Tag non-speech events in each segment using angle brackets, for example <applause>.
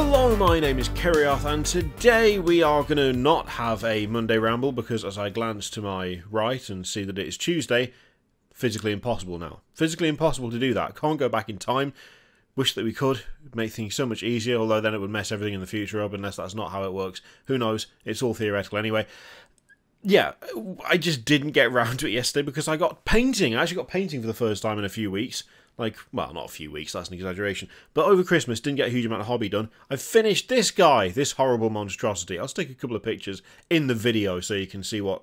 Hello, my name is Kirioth, and today we are going to not have a Monday ramble because as I glance to my right and see that it is Tuesday, physically impossible now. Physically impossible to do that. Can't go back in time. Wish that we could make things so much easier, although then it would mess everything in the future up unless that's not how it works. Who knows? It's all theoretical anyway. Yeah, I just didn't get <laughs> around to it yesterday because I got painting. I actually got painting for the first time in a few weeks like well not a few weeks that's an exaggeration. But over christmas didn't get a huge amount of hobby done. I finished this guy this horrible monstrosity. I'll stick a couple of pictures in the video so you can see what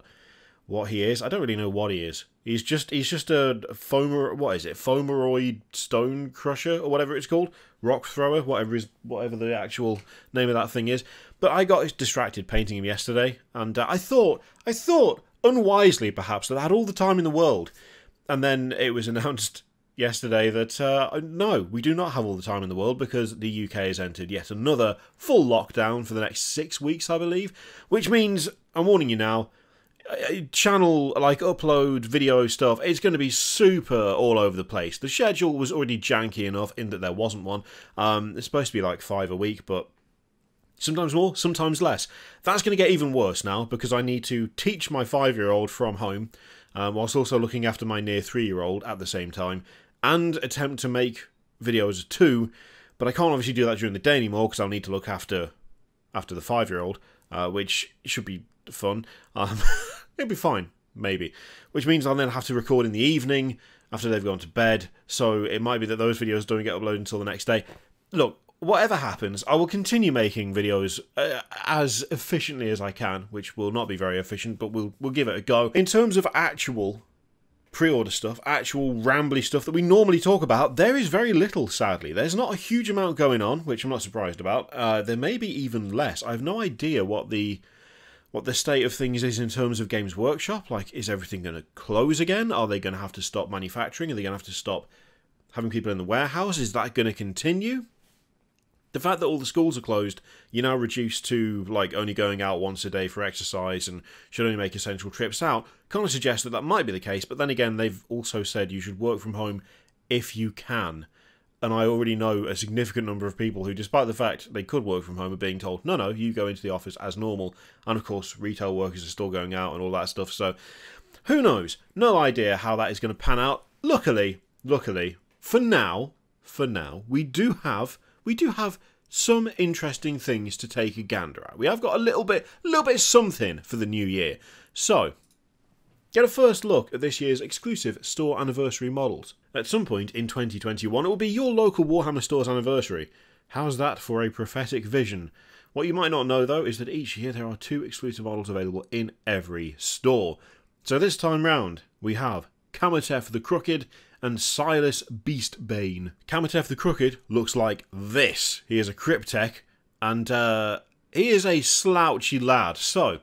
what he is. I don't really know what he is. He's just he's just a foamer what is it? Fomoroid stone crusher or whatever it's called? Rock thrower whatever is whatever the actual name of that thing is. But i got distracted painting him yesterday and uh, i thought i thought unwisely perhaps that i had all the time in the world. And then it was <laughs> announced yesterday that uh, no, we do not have all the time in the world because the UK has entered yet another full lockdown for the next six weeks, I believe. Which means, I'm warning you now, channel like upload video stuff it's going to be super all over the place. The schedule was already janky enough in that there wasn't one. Um, it's supposed to be like five a week but sometimes more sometimes less. That's going to get even worse now because i need to teach my five year old from home um, whilst also looking after my near three year old at the same time and attempt to make videos too, but I can't obviously do that during the day anymore because I'll need to look after after the five year old, uh, which should be fun. Um, <laughs> it'll be fine, maybe. Which means I'll then have to record in the evening after they've gone to bed, so it might be that those videos don't get uploaded until the next day. Look, whatever happens, I will continue making videos uh, as efficiently as I can, which will not be very efficient, but we'll we'll give it a go. In terms of actual pre-order stuff, actual rambly stuff that we normally talk about, there is very little, sadly. There's not a huge amount going on, which I'm not surprised about. Uh, there may be even less. I have no idea what the what the state of things is in terms of Games Workshop. Like, is everything going to close again? Are they going to have to stop manufacturing? Are they going to have to stop having people in the warehouse? Is that going to continue? The fact that all the schools are closed, you're now reduced to like only going out once a day for exercise and should only make essential trips out, kind of suggests that that might be the case. But then again, they've also said you should work from home if you can. And I already know a significant number of people who, despite the fact they could work from home, are being told, no, no, you go into the office as normal. And of course, retail workers are still going out and all that stuff. So who knows? No idea how that is going to pan out. Luckily, luckily, for now, for now, we do have we do have some interesting things to take a gander at. We have got a little bit, little bit something for the new year. So, get a first look at this year's exclusive store anniversary models. At some point in 2021, it will be your local Warhammer store's anniversary. How's that for a prophetic vision? What you might not know, though, is that each year there are two exclusive models available in every store. So this time round, we have Kamatef the Crooked and Silas Beastbane. Kamatef the Crooked looks like this. He is a Cryptek, and uh, he is a slouchy lad. So,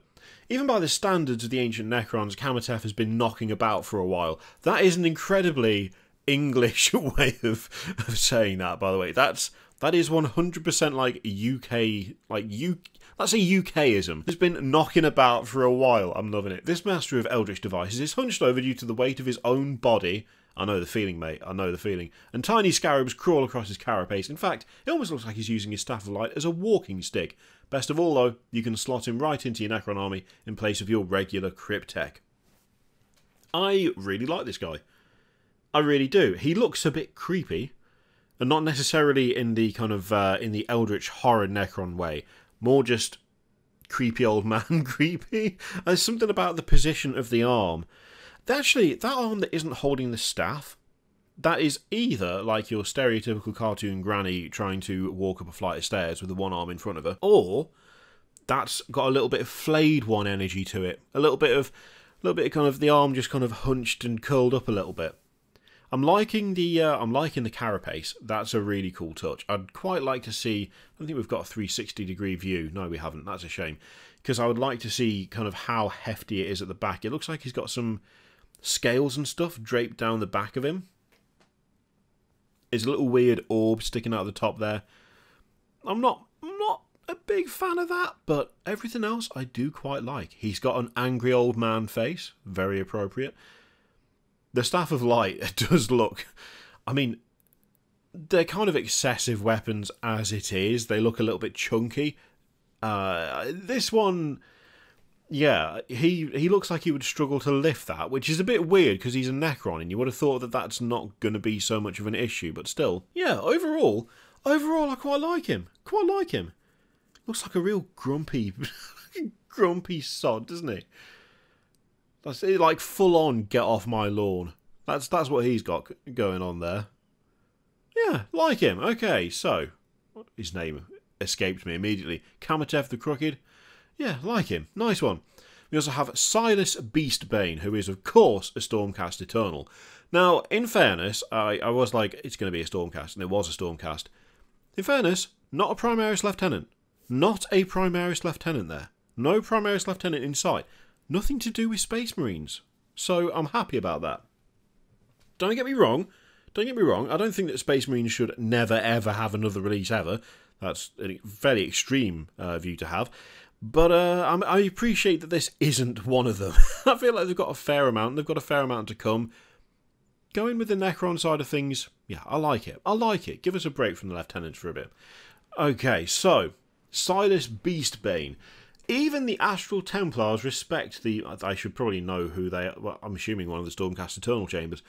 even by the standards of the ancient Necrons, Kamatef has been knocking about for a while. That is an incredibly English <laughs> way of, of saying that, by the way. That's that is 100% like UK, like U. That's a UKism. It's been knocking about for a while. I'm loving it. This master of Eldritch devices is hunched over due to the weight of his own body I know the feeling, mate. I know the feeling. And tiny scarabs crawl across his carapace. In fact, it almost looks like he's using his staff of light as a walking stick. Best of all, though, you can slot him right into your Necron army in place of your regular Cryptek. I really like this guy. I really do. He looks a bit creepy, and not necessarily in the kind of uh, in the Eldritch horror Necron way. More just creepy old <laughs> man creepy. There's something about the position of the arm Actually, that arm that isn't holding the staff, that is either like your stereotypical cartoon granny trying to walk up a flight of stairs with the one arm in front of her, or that's got a little bit of flayed one energy to it. A little bit of, a little bit of kind of the arm just kind of hunched and curled up a little bit. I'm liking the uh, I'm liking the carapace. That's a really cool touch. I'd quite like to see. I think we've got a 360 degree view. No, we haven't. That's a shame because I would like to see kind of how hefty it is at the back. It looks like he's got some scales and stuff draped down the back of him. His little weird orb sticking out of the top there. I'm not I'm not a big fan of that, but everything else I do quite like. He's got an angry old man face, very appropriate. The Staff of Light <laughs> does look I mean they're kind of excessive weapons as it is. They look a little bit chunky. Uh, this one, yeah, he he looks like he would struggle to lift that, which is a bit weird because he's a Necron, and you would have thought that that's not going to be so much of an issue. But still, yeah, overall, overall, I quite like him. Quite like him. Looks like a real grumpy, <laughs> grumpy sod, doesn't he? That's like full on get off my lawn. That's that's what he's got going on there. Yeah, like him. Okay, so his name escaped me immediately. Kamatef the Crooked. Yeah, like him. Nice one. We also have Silas Beastbane, who is, of course, a Stormcast Eternal. Now, in fairness, I, I was like, it's going to be a Stormcast, and it was a Stormcast. In fairness, not a Primaris Lieutenant. Not a Primaris Lieutenant there. No Primaris Lieutenant in sight. Nothing to do with Space Marines. So I'm happy about that. Don't get me wrong. Don't get me wrong. I don't think that Space Marines should never ever have another release ever. That's a fairly extreme uh, view to have. But uh, I appreciate that this isn't one of them. <laughs> I feel like they've got a fair amount. They've got a fair amount to come. Going with the Necron side of things, yeah, I like it. I like it. Give us a break from the lieutenants for a bit. Okay, so Silas Beastbane. Even the Astral Templars respect the. I should probably know who they are. Well, I'm assuming one of the Stormcast Eternal Chambers.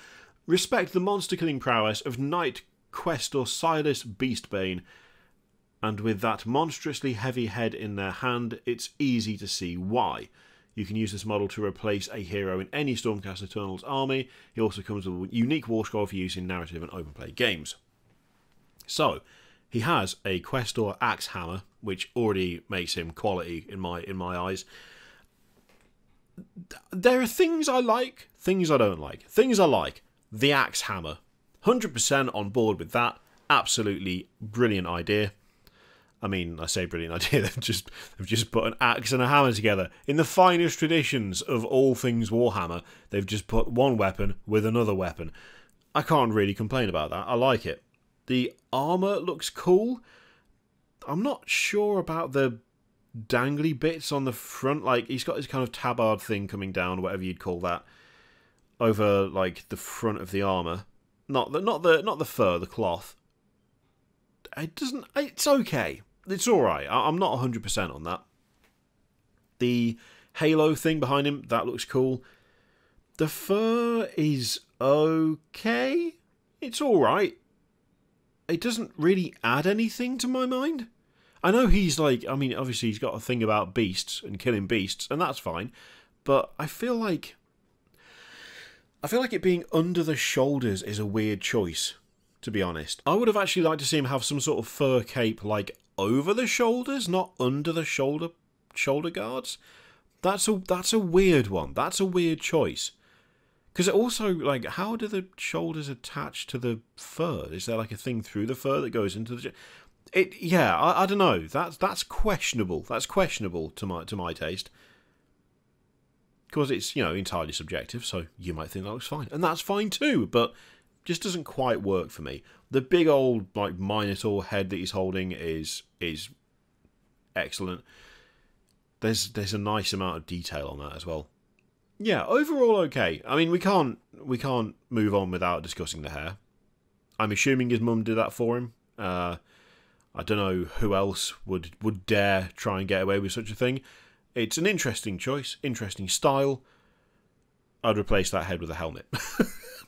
Respect the monster killing prowess of Knight Questor Silas Beastbane and with that monstrously heavy head in their hand, it's easy to see why. You can use this model to replace a hero in any Stormcast Eternals army. He also comes with a unique war scroll for use in narrative and open play games. So, he has a Questor axe hammer, which already makes him quality in my in my eyes. There are things I like, things I don't like. Things I like, the axe hammer. 100% on board with that. Absolutely brilliant idea. I mean, I say brilliant <laughs> idea. They've just they've just put an axe and a hammer together in the finest traditions of all things Warhammer. They've just put one weapon with another weapon. I can't really complain about that. I like it. The armor looks cool. I'm not sure about the dangly bits on the front. Like he's got this kind of tabard thing coming down, whatever you'd call that, over like the front of the armor. Not the not the not the fur, the cloth. It doesn't. It's okay it's all right. I'm not 100% on that. The halo thing behind him, that looks cool. The fur is okay. It's all right. It doesn't really add anything to my mind. I know he's like, I mean, obviously he's got a thing about beasts and killing beasts, and that's fine. But I feel like. I feel like it being under the shoulders is a weird choice, to be honest. I would have actually liked to see him have some sort of fur cape like over the shoulders, not under the shoulder shoulder guards. That's a that's a weird one. That's a weird choice. Because it also like how do the shoulders attach to the fur? Is there like a thing through the fur that goes into the? It yeah I, I don't know. That's that's questionable. That's questionable to my to my taste. Because it's you know entirely subjective, so you might think that looks fine, and that's fine too. But just doesn't quite work for me. The big old like Minotaur head that he's holding is is excellent. There's there's a nice amount of detail on that as well. Yeah, overall okay. I mean, we can't we can't move on without discussing the hair. I'm assuming his mum did that for him. Uh, I don't know who else would would dare try and get away with such a thing. It's an interesting choice, interesting style. I'd replace that head with a helmet. <laughs>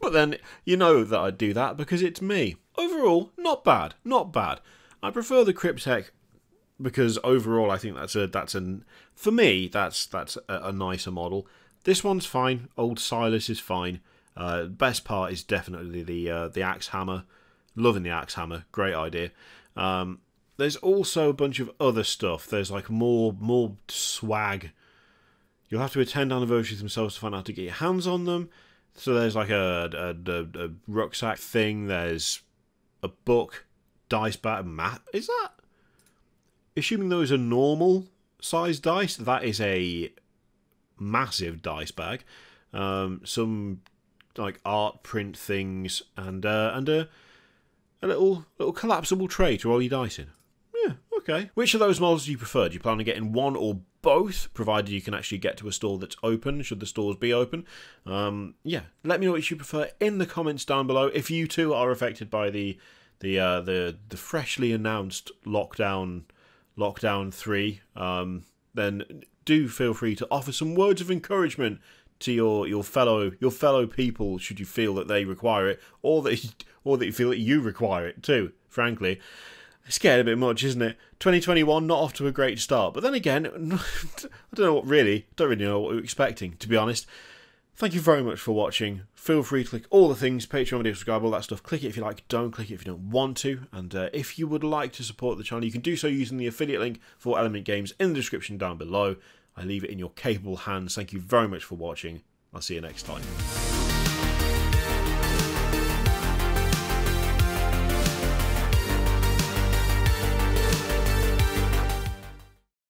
But then you know that I'd do that because it's me. Overall, not bad, not bad. I prefer the Cryptek because overall I think that's a that's an for me that's that's a, a nicer model. This one's fine. Old Silas is fine. Uh, best part is definitely the uh, the axe hammer. Loving the axe hammer. Great idea. Um, there's also a bunch of other stuff. There's like more more swag. You'll have to attend anniversaries themselves to find out how to get your hands on them. So there's like a, a, a, a rucksack thing. There's a book, dice bag, mat. Is that? Assuming those are normal size dice, that is a massive dice bag. Um, some like art print things and uh, and a a little little collapsible tray to roll your dice in. Yeah, okay. Which of those models do you prefer? Do you plan on getting one or both, provided you can actually get to a store that's open, should the stores be open. Um, yeah, let me know what you prefer in the comments down below. If you too are affected by the the uh, the the freshly announced lockdown lockdown three, um, then do feel free to offer some words of encouragement to your, your fellow your fellow people should you feel that they require it or that <laughs> or that you feel that you require it too. Frankly, getting a bit much, isn't it? 2021 not off to a great start, but then again, <laughs> I don't know what really don't really know what we are expecting to be honest. Thank you very much for watching. Feel free to click all the things, Patreon video, subscribe, all that stuff. Click it if you like, don't click it if you don't want to. And uh, if you would like to support the channel, you can do so using the affiliate link for Element Games in the description down below. I leave it in your capable hands. Thank you very much for watching. I'll see you next time.